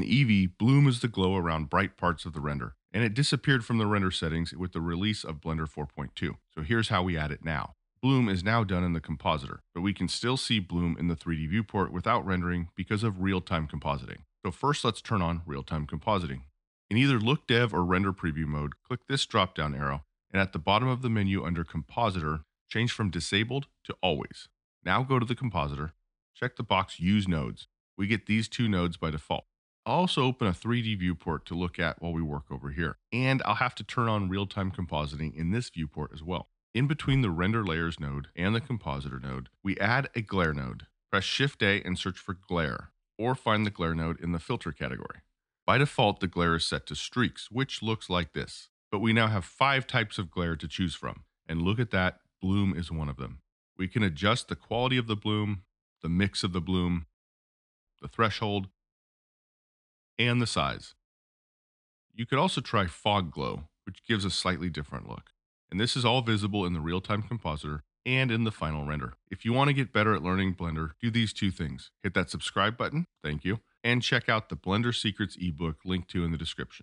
In Eevee, bloom is the glow around bright parts of the render, and it disappeared from the render settings with the release of Blender 4.2. So here's how we add it now. Bloom is now done in the compositor, but we can still see bloom in the 3D viewport without rendering because of real-time compositing. So first let's turn on real-time compositing. In either Look Dev or Render Preview mode, click this drop-down arrow, and at the bottom of the menu under Compositor, change from Disabled to Always. Now go to the compositor, check the box Use Nodes. We get these two nodes by default. I'll also open a 3D viewport to look at while we work over here. And I'll have to turn on real-time compositing in this viewport as well. In between the Render Layers node and the Compositor node, we add a Glare node. Press Shift-A and search for Glare, or find the Glare node in the Filter category. By default, the glare is set to streaks, which looks like this. But we now have five types of glare to choose from. And look at that, bloom is one of them. We can adjust the quality of the bloom, the mix of the bloom, the threshold, and the size. You could also try fog glow, which gives a slightly different look. And this is all visible in the real-time compositor and in the final render. If you want to get better at learning Blender, do these two things. Hit that subscribe button, thank you, and check out the Blender Secrets ebook linked to in the description.